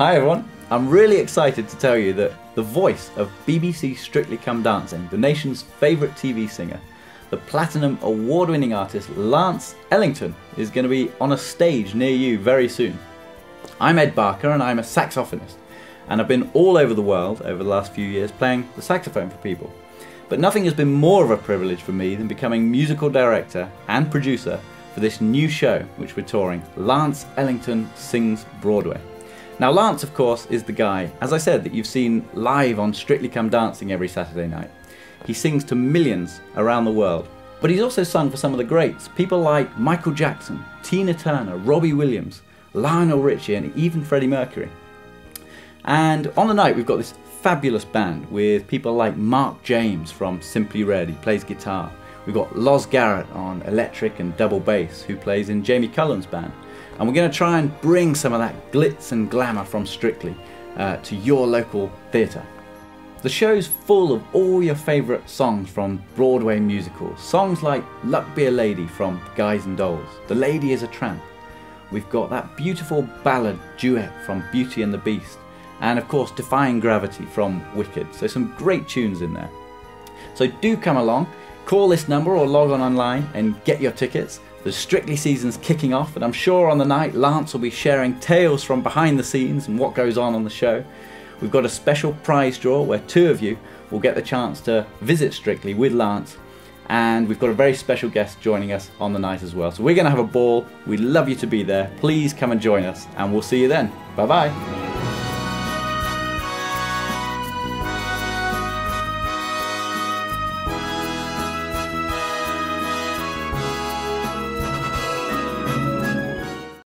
Hi everyone, I'm really excited to tell you that the voice of BBC Strictly Come Dancing, the nation's favourite TV singer, the platinum award winning artist Lance Ellington, is going to be on a stage near you very soon. I'm Ed Barker and I'm a saxophonist, and I've been all over the world over the last few years playing the saxophone for people. But nothing has been more of a privilege for me than becoming musical director and producer for this new show which we're touring Lance Ellington Sings Broadway. Now, Lance, of course, is the guy, as I said, that you've seen live on Strictly Come Dancing every Saturday night. He sings to millions around the world. But he's also sung for some of the greats, people like Michael Jackson, Tina Turner, Robbie Williams, Lionel Richie, and even Freddie Mercury. And on the night, we've got this fabulous band with people like Mark Jaimes from Simply Red, he plays guitar. We've got Loz Garratt on electric and double bass, who plays in Jamie Cullum's band. And we're going to try and bring some of that glitz and glamour from Strictly uh, to your local theatre. The show's full of all your favourite songs from Broadway musicals. Songs like Luck Be a Lady from Guys and Dolls, The Lady is a Tramp. We've got that beautiful ballad duet from Beauty and the Beast, and of course Defying Gravity from Wicked. So some great tunes in there. So do come along, call this number or log on online and get your tickets. The Strictly season's kicking off, and I'm sure on the night Lance will be sharing tales from behind the scenes and what goes on on the show. We've got a special prize draw where two of you will get the chance to visit Strictly with Lance, and we've got a very special guest joining us on the night as well. So we're going to have a ball. We'd love you to be there. Please come and join us, and we'll see you then. Bye bye.